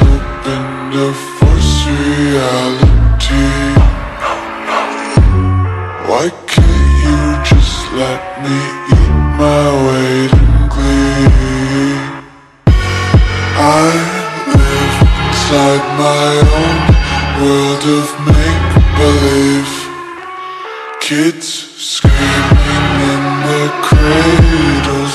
open to force reality Why can't you just let me eat my weight in glee? I live inside my own world of make-believe Kids screaming in the cradles,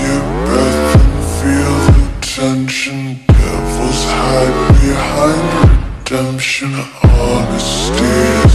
your breath and feel the tension. Devils hide behind redemption. Honesty